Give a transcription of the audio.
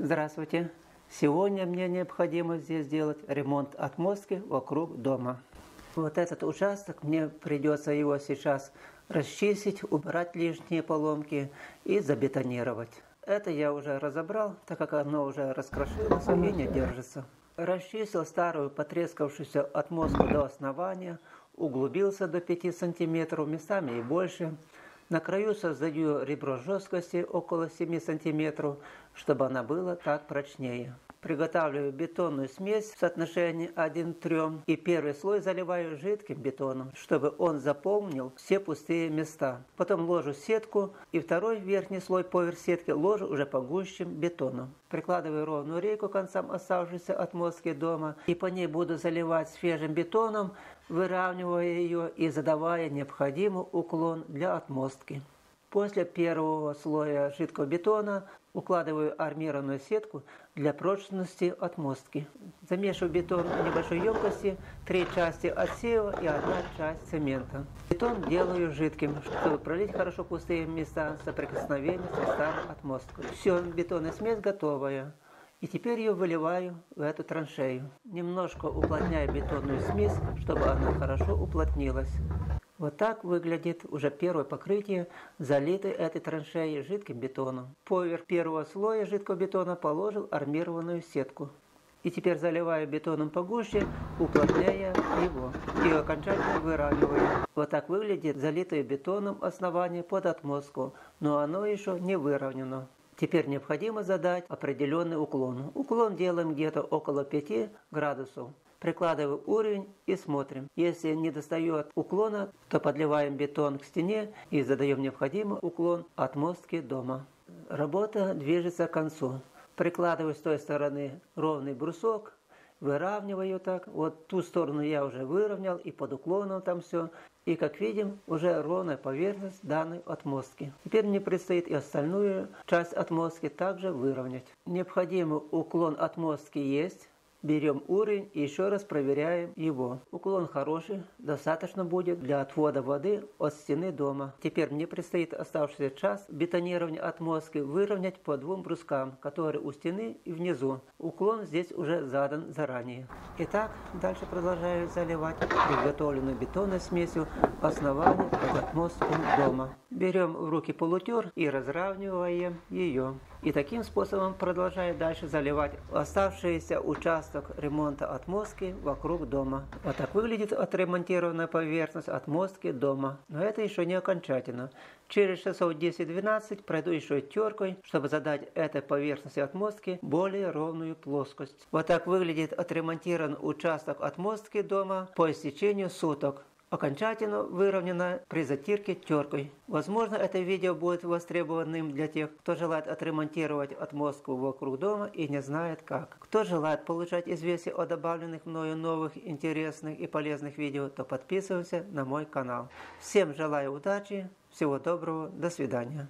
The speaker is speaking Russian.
Здравствуйте. Сегодня мне необходимо здесь сделать ремонт отмостки вокруг дома. Вот этот участок мне придется его сейчас расчистить, убрать лишние поломки и забетонировать. Это я уже разобрал, так как оно уже раскрошилось и не держится. Расчистил старую потрескавшуюся отмостку до основания, углубился до 5 сантиметров, местами и больше. На краю создаю ребро жесткости около 7 сантиметров, чтобы она была так прочнее приготавливаю бетонную смесь в соотношении 1 к 3 и первый слой заливаю жидким бетоном, чтобы он заполнил все пустые места. Потом ложу сетку и второй верхний слой поверх сетки ложу уже погущим бетоном. Прикладываю ровную рейку к концам оставшейся отмостки дома и по ней буду заливать свежим бетоном, выравнивая ее и задавая необходимый уклон для отмостки. После первого слоя жидкого бетона укладываю армированную сетку для прочности отмостки. Замешиваю бетон в небольшой емкости, три части отсева и одна часть цемента. Бетон делаю жидким, чтобы пролить хорошо пустые места соприкосновения со старой отмосткой. Все, бетонная смесь готовая. И теперь ее выливаю в эту траншею. Немножко уплотняю бетонную смесь, чтобы она хорошо уплотнилась. Вот так выглядит уже первое покрытие, залитой этой траншеей жидким бетоном. Поверх первого слоя жидкого бетона положил армированную сетку. И теперь заливаю бетоном погуще, уплотняя его и окончательно выравниваю. Вот так выглядит залитое бетоном основание под отмостку, но оно еще не выровнено. Теперь необходимо задать определенный уклон. Уклон делаем где-то около 5 градусов. Прикладываем уровень и смотрим. Если не достает уклона, то подливаем бетон к стене и задаем необходимый уклон отмостки дома. Работа движется к концу. Прикладываю с той стороны ровный брусок, выравниваю так. Вот ту сторону я уже выровнял и под уклоном там все. И как видим, уже ровная поверхность данной отмостки. Теперь мне предстоит и остальную часть отмостки также выровнять. Необходимый уклон отмостки есть. Берем уровень и еще раз проверяем его. Уклон хороший, достаточно будет для отвода воды от стены дома. Теперь мне предстоит оставшийся час бетонирования отмостки выровнять по двум брускам, которые у стены и внизу. Уклон здесь уже задан заранее. Итак, дальше продолжаю заливать приготовленную бетонной смесью основание под отмостку дома. Берем в руки полутер и разравниваем ее. И таким способом продолжаю дальше заливать оставшийся участок ремонта отмостки вокруг дома. Вот так выглядит отремонтированная поверхность отмостки дома. Но это еще не окончательно. Через часов 10-12 пройду еще теркой, чтобы задать этой поверхности отмостки более ровную плоскость. Вот так выглядит отремонтирован участок отмостки дома по истечению суток окончательно выровнена при затирке теркой. Возможно, это видео будет востребованным для тех, кто желает отремонтировать отмостку вокруг дома и не знает как. Кто желает получать известия о добавленных мною новых интересных и полезных видео, то подписывайся на мой канал. Всем желаю удачи, всего доброго, до свидания.